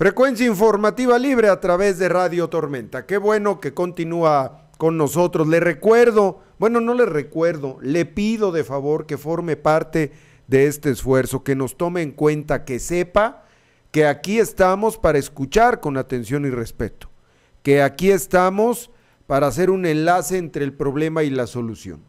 Frecuencia informativa libre a través de Radio Tormenta. Qué bueno que continúa con nosotros. Le recuerdo, bueno, no le recuerdo, le pido de favor que forme parte de este esfuerzo, que nos tome en cuenta, que sepa que aquí estamos para escuchar con atención y respeto, que aquí estamos para hacer un enlace entre el problema y la solución.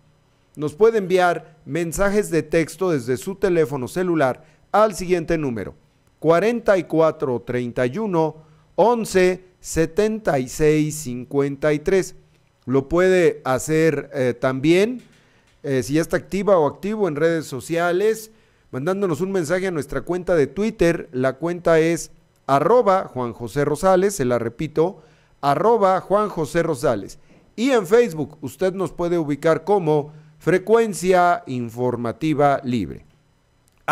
Nos puede enviar mensajes de texto desde su teléfono celular al siguiente número 4431 11 76 53. Lo puede hacer eh, también eh, si ya está activa o activo en redes sociales, mandándonos un mensaje a nuestra cuenta de Twitter. La cuenta es arroba Juan José Rosales, se la repito, arroba Juan José Rosales. Y en Facebook usted nos puede ubicar como Frecuencia Informativa Libre.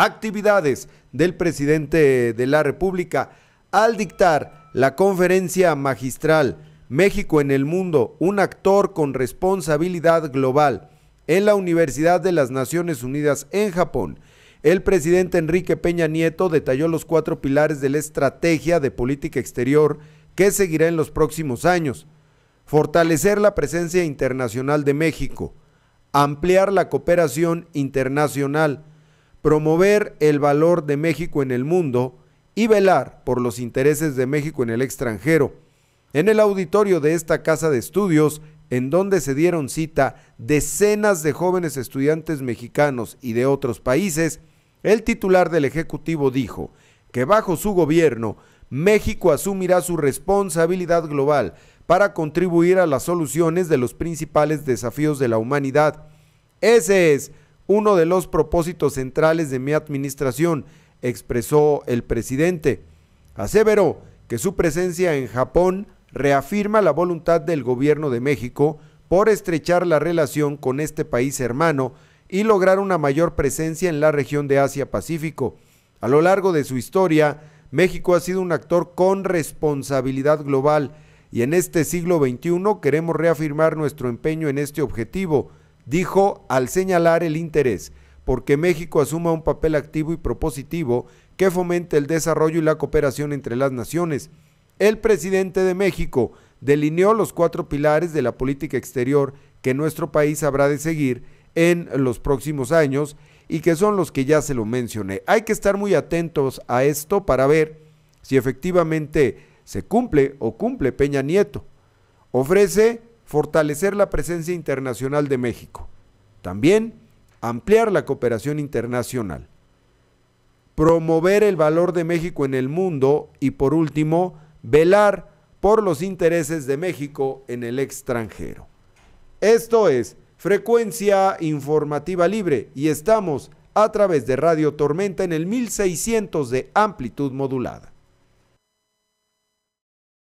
Actividades del presidente de la República al dictar la conferencia magistral México en el mundo, un actor con responsabilidad global en la Universidad de las Naciones Unidas en Japón. El presidente Enrique Peña Nieto detalló los cuatro pilares de la estrategia de política exterior que seguirá en los próximos años. Fortalecer la presencia internacional de México, ampliar la cooperación internacional, promover el valor de México en el mundo y velar por los intereses de México en el extranjero en el auditorio de esta casa de estudios, en donde se dieron cita decenas de jóvenes estudiantes mexicanos y de otros países, el titular del Ejecutivo dijo que bajo su gobierno México asumirá su responsabilidad global para contribuir a las soluciones de los principales desafíos de la humanidad. Ese es uno de los propósitos centrales de mi administración, expresó el presidente. Aseveró que su presencia en Japón reafirma la voluntad del gobierno de México por estrechar la relación con este país hermano y lograr una mayor presencia en la región de Asia-Pacífico. A lo largo de su historia, México ha sido un actor con responsabilidad global y en este siglo XXI queremos reafirmar nuestro empeño en este objetivo, dijo al señalar el interés porque México asuma un papel activo y propositivo que fomente el desarrollo y la cooperación entre las naciones el presidente de México delineó los cuatro pilares de la política exterior que nuestro país habrá de seguir en los próximos años y que son los que ya se lo mencioné. Hay que estar muy atentos a esto para ver si efectivamente se cumple o cumple Peña Nieto. Ofrece fortalecer la presencia internacional de México. También ampliar la cooperación internacional. Promover el valor de México en el mundo y por último, velar por los intereses de México en el extranjero. Esto es Frecuencia Informativa Libre y estamos a través de Radio Tormenta en el 1600 de amplitud modulada.